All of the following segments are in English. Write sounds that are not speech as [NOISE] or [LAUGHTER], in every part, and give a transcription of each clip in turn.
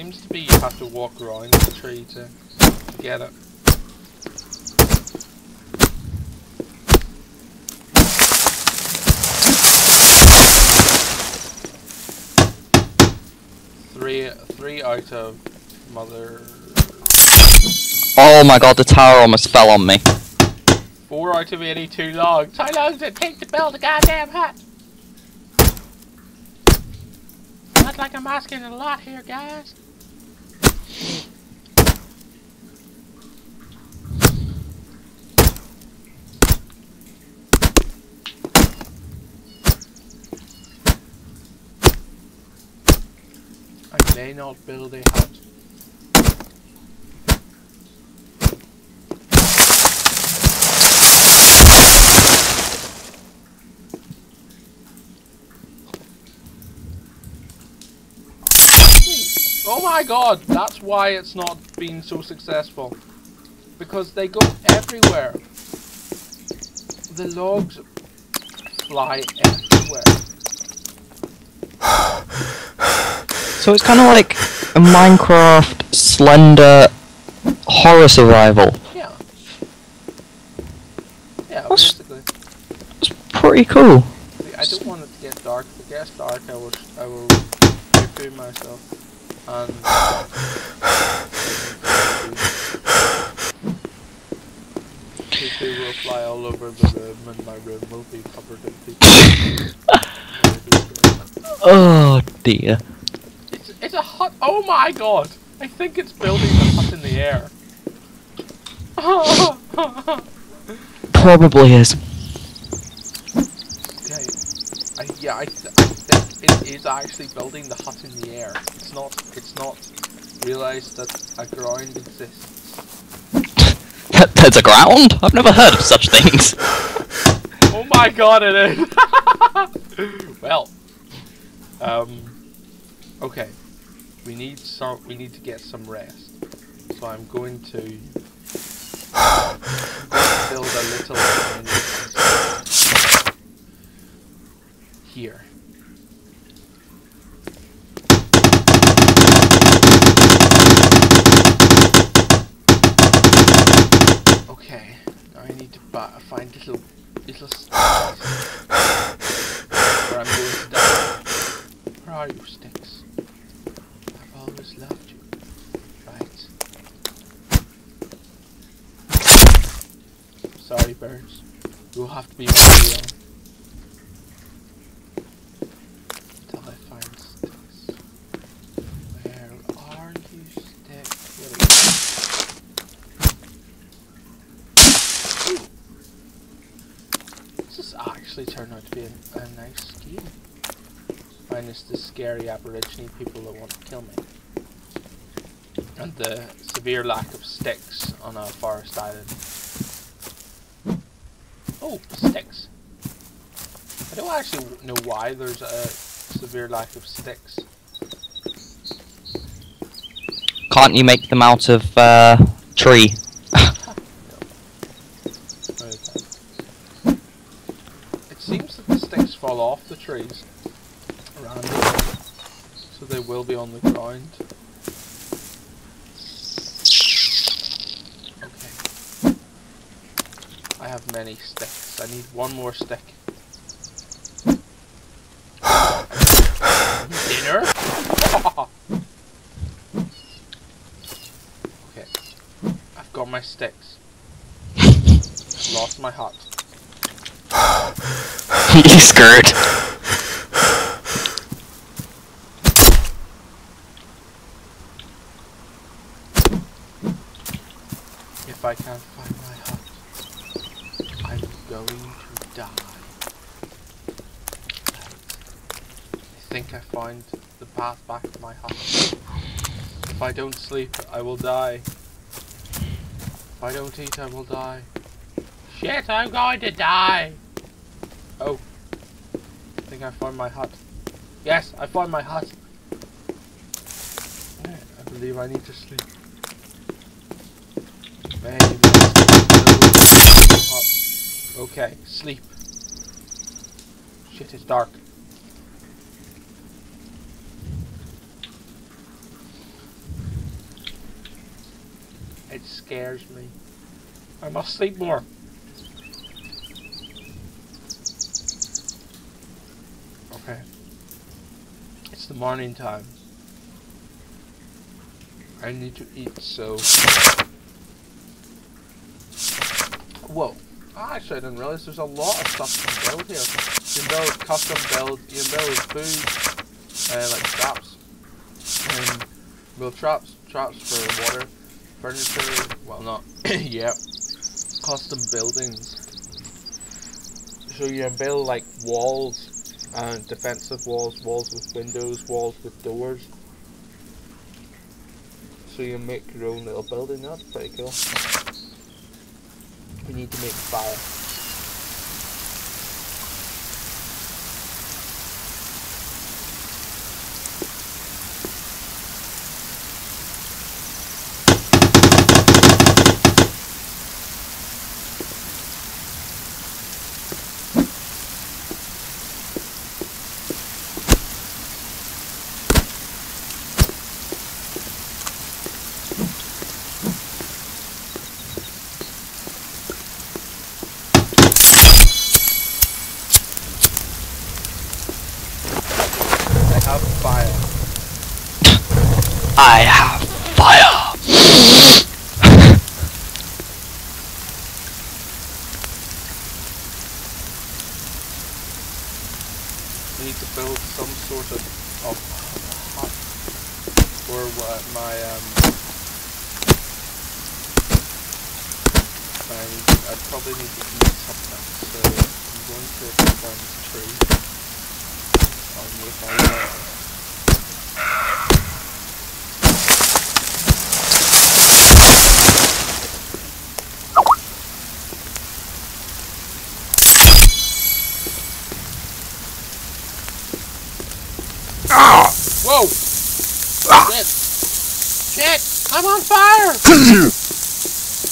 Seems to be you have to walk around the tree to, to get it. Three, three out of mother. Oh my god, the tower almost fell on me. Four out of eighty-two logs. How long does it take to build a goddamn hut? Not like I'm asking a lot here, guys. I may not build a hut. Oh my god, that's why it's not been so successful. Because they go everywhere. The logs fly everywhere. So it's kind of like a Minecraft Slender horror survival. Yeah. Yeah, basically. It's pretty cool. I don't want it to get dark. If it gets dark, I will, I will poo myself. And poo will fly all over the room, and my room will be covered in poo. [LAUGHS] Oh dear. It's, a hut. Oh my god! I think it's building the hut in the air. [LAUGHS] Probably is. Okay. I, yeah, I, th I think it is actually building the hut in the air. It's not. It's not realized that a ground exists. [LAUGHS] There's a ground? I've never heard of such things. [LAUGHS] Oh my god, it is. well, um, okay. We need some. We need to get some rest. So I'm going to build a little here. Okay, now I need to find little little where I'm going to die. Where are you, sticks? Loved you. Right. Sorry, birds. You'll have to be my hero. Until I find. Where are you, sticks? This actually turned out to be a, a nice scheme. Minus the scary aborigine people that want to kill me. And the severe lack of sticks on a forest island. Oh, sticks. I don't actually know why there's a severe lack of sticks. Can't you make them out of uh, tree? [LAUGHS] It seems that the sticks fall off the trees around it, so they will be on the ground. Okay. I have many sticks. I need one more stick. [SIGHS] Dinner? [LAUGHS] okay. I've got my sticks. Lost my hut. [LAUGHS] you screwed. If I can't find my hut, I'm going to die. I think I find the path back to my hut. If I don't sleep, I will die. If I don't eat, I will die. Shit, I'm going to die! Oh. I think I found my hut. Yes, I found my hut. I believe I need to sleep. Maybe. Okay, sleep. Shit, it's dark. It scares me. I must sleep more. Okay. It's the morning time. I need to eat, so... Whoa. Ah, actually, I didn't realize there's a lot of stuff you can build here. You can build custom build, you can build food, uh, like traps. And build traps, traps for water, furniture, well not, [COUGHS] yep, custom buildings. So you can build like walls and defensive walls, walls with windows, walls with doors. So you make your own little building, that's pretty cool. Need to make fire. I have fire. I have fire. Need to build some sort of, of hut for my um. I I probably need to eat something, so I'm going to this tree. I'll make my Whoa! Ah! Shit! Shit! I'm on fire! [COUGHS]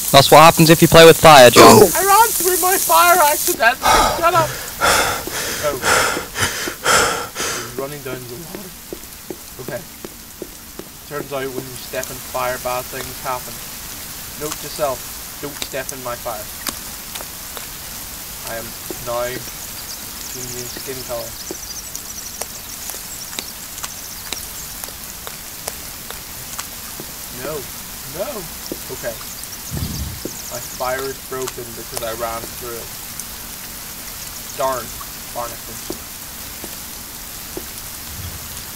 That's what happens if you play with fire, John. I ran through my fire accidentally! Shut up! Oh. He's [SIGHS] running down the water. Okay. Turns out when you step in fire, bad things happen. Note to self, don't step in my fire. I am now changing skin color. No, no. Okay. My fire is broken because I ran through it. Darn, barnacle.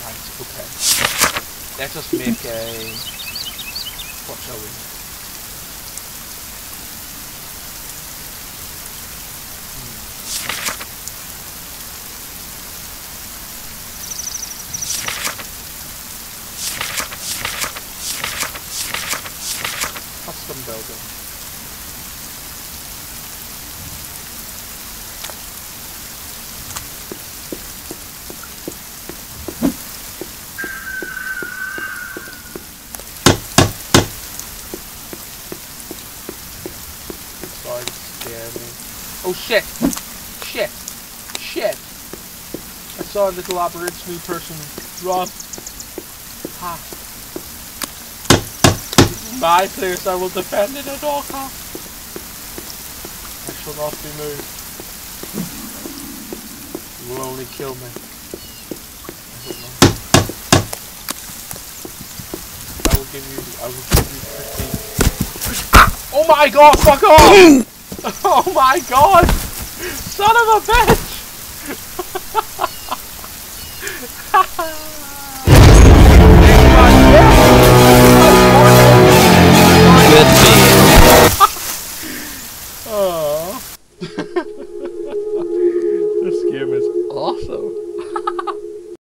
Right, okay. Let us make a. What shall we? Custom building. Sorry me. Oh shit! Shit! Shit! I saw a little aboriginal person run. Ha! My place, I will defend it at all costs. I shall not be moved. You will only kill me. I hope not. I will give you I will give you fifteen Oh my god, fuck off! [LAUGHS] oh my god! Son of a bitch!